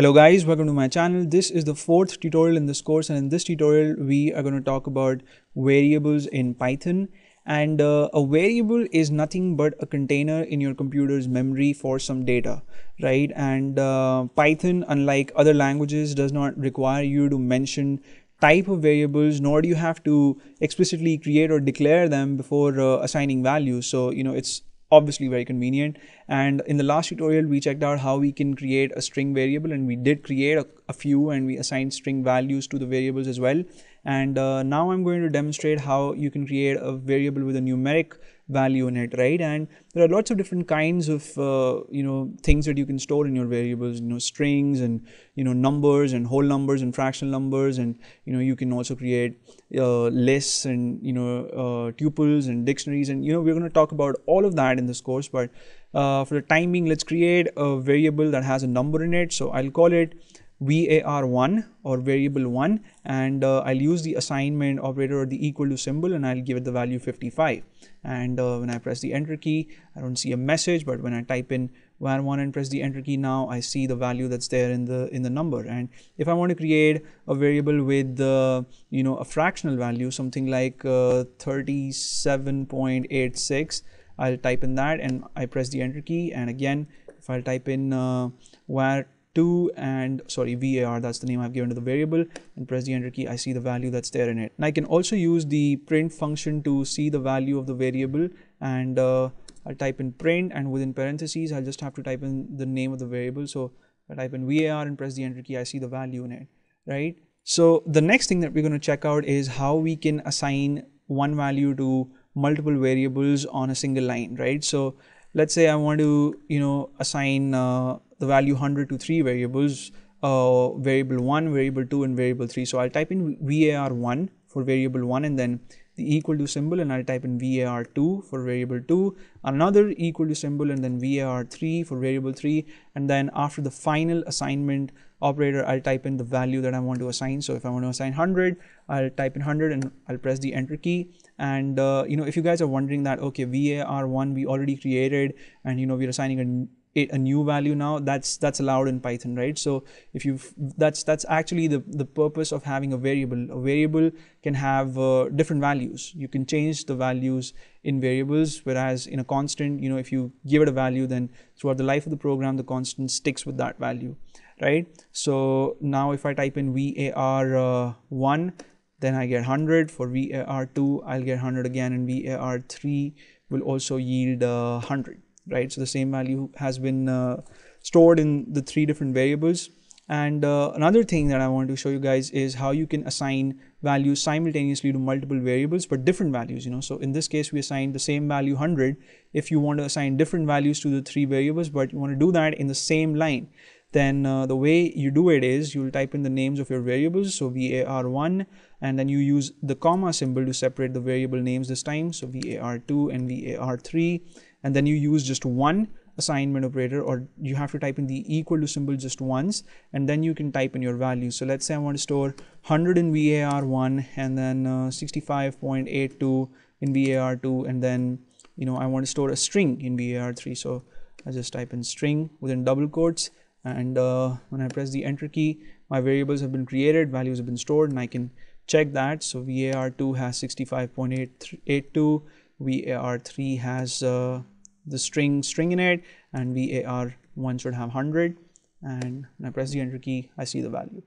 Hello guys, welcome to my channel. This is the fourth tutorial in this course and in this tutorial we are going to talk about variables in Python and uh, a variable is nothing but a container in your computer's memory for some data, right? And uh, Python, unlike other languages, does not require you to mention type of variables nor do you have to explicitly create or declare them before uh, assigning values so you know it's obviously very convenient. And in the last tutorial we checked out how we can create a string variable and we did create a, a few and we assigned string values to the variables as well. And uh, now I'm going to demonstrate how you can create a variable with a numeric value in it right? And there are lots of different kinds of uh, you know things that you can store in your variables you know strings and you know numbers and whole numbers and fractional numbers. And you know you can also create uh, lists and you know uh, tuples and dictionaries. And you know we're going to talk about all of that in this course. But uh, for the time being let's create a variable that has a number in it. So I'll call it var1 or variable 1 and uh, I'll use the assignment operator or the equal to symbol and I'll give it the value 55 and uh, when I press the enter key I don't see a message but when I type in var1 and press the enter key now I see the value that's there in the in the number. And if I want to create a variable with the you know a fractional value something like uh, 37.86 I'll type in that and I press the enter key. And again if I type in uh, var 2 and sorry var that's the name I've given to the variable and press the enter key I see the value that's there in it. And I can also use the print function to see the value of the variable and uh, I'll type in print and within parentheses I'll just have to type in the name of the variable. So I type in var and press the enter key I see the value in it right? So the next thing that we're going to check out is how we can assign one value to multiple variables on a single line right? So let's say I want to you know assign uh, the value 100 to three variables, uh, variable 1, variable 2 and variable 3. So I'll type in var1 for variable 1 and then the equal to symbol and I'll type in var2 for variable 2, another equal to symbol and then var3 for variable 3 and then after the final assignment operator I'll type in the value that I want to assign. So if I want to assign 100, I'll type in 100 and I'll press the enter key and uh, you know if you guys are wondering that okay var1 we already created and you know we're assigning a a new value now that's that's allowed in python right? So if you that's that's actually the the purpose of having a variable. A variable can have uh, different values. You can change the values in variables whereas in a constant you know if you give it a value then throughout the life of the program the constant sticks with that value right? So now if i type in var1 uh, then i get 100 for var2 i'll get 100 again and var3 will also yield uh, 100 right? So the same value has been uh, stored in the three different variables. And uh, another thing that I want to show you guys is how you can assign values simultaneously to multiple variables, but different values, you know. So in this case, we assign the same value 100. If you want to assign different values to the three variables, but you want to do that in the same line, then uh, the way you do it is you'll type in the names of your variables. So var1, and then you use the comma symbol to separate the variable names this time. So var2 and var3 and then you use just one assignment operator or you have to type in the equal to symbol just once and then you can type in your value so let's say I want to store 100 in var1 and then uh, 65.82 in var2 and then you know I want to store a string in var3 so I just type in string within double quotes and uh, when I press the enter key my variables have been created values have been stored and I can check that. So var2 has 65.82 var3 has uh, the string string in it and var1 should have 100 and when I press the enter key I see the value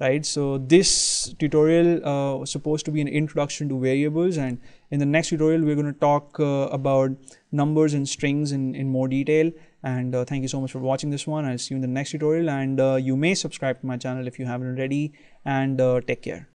right? So this tutorial uh, was supposed to be an introduction to variables. And in the next tutorial we're going to talk uh, about numbers and strings in, in more detail. And uh, thank you so much for watching this one. I'll see you in the next tutorial. And uh, you may subscribe to my channel if you haven't already. And uh, take care